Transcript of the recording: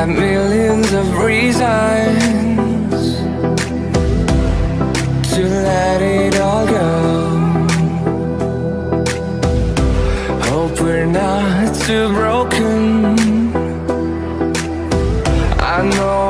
had millions of reasons To let it all go. Hope we're not too broken. I know